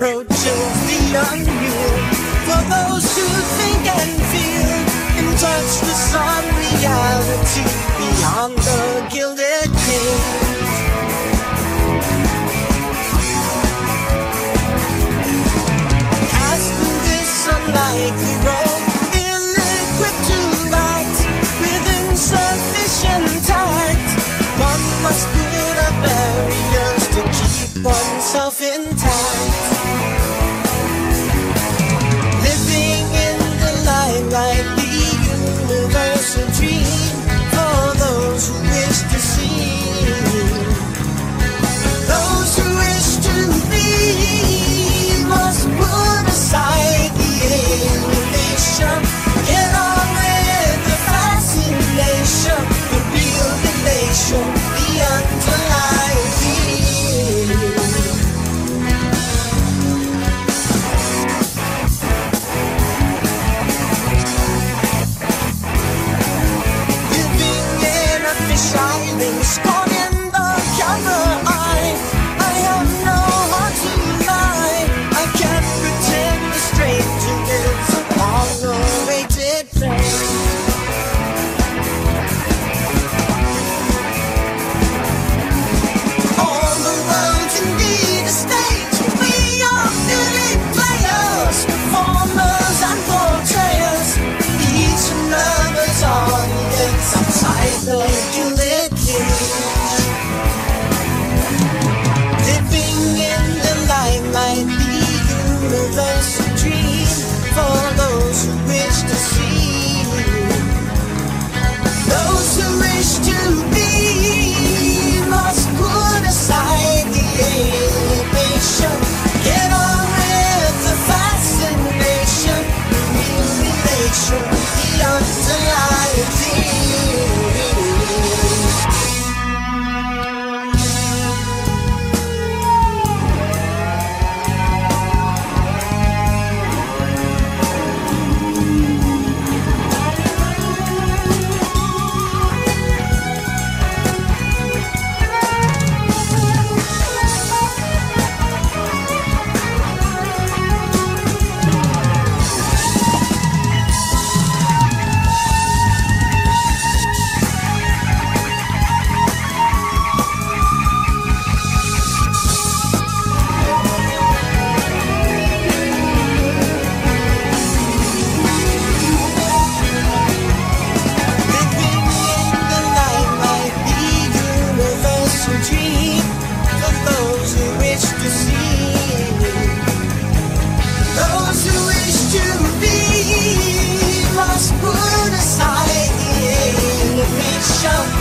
Approaches beyond you. For those who think and feel in touch with some reality beyond the gilded cage. Casting this unlikely role, ill-equipped to act with insufficient tact. One must build up barriers to keep oneself intact. Fish universal dream for those who wish to see. Those who wish to be must put aside the.